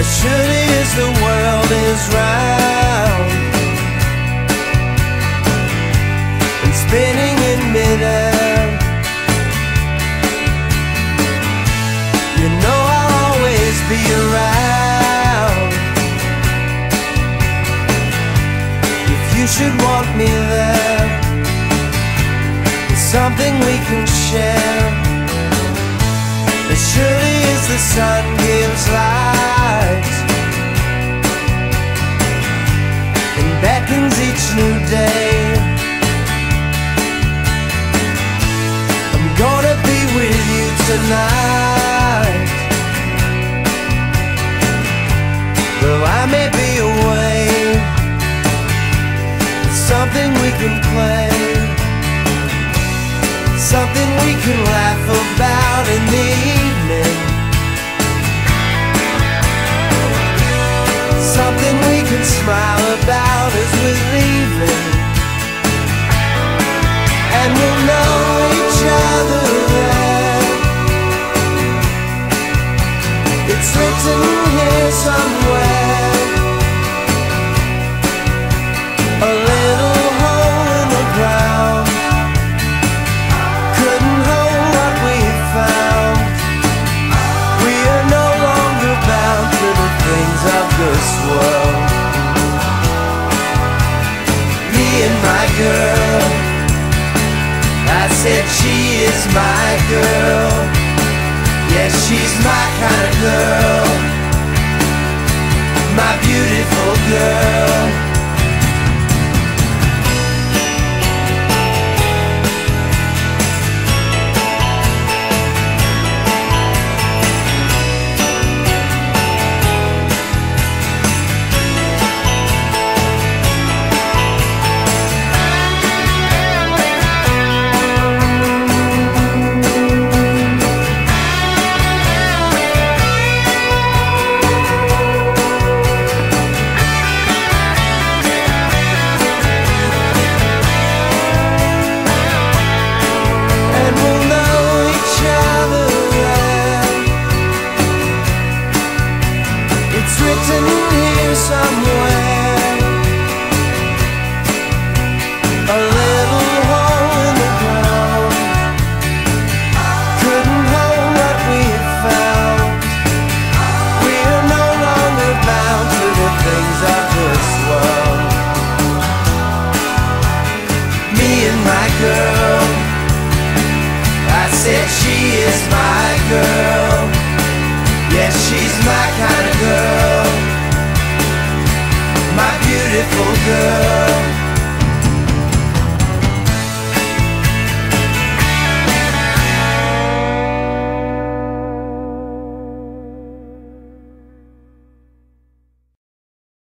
as surely as the world is round and spinning in midair. You know I'll always be around if you should want me there. Something we can share. As surely as the sun beckons each new day. I'm gonna be with you tonight. Though I may be away, it's something we can play. Something we can laugh about in the evening. Something we can smile about as It's written here somewhere. She is my girl. Yes, she's my kind of girl, my beautiful girl. Girl.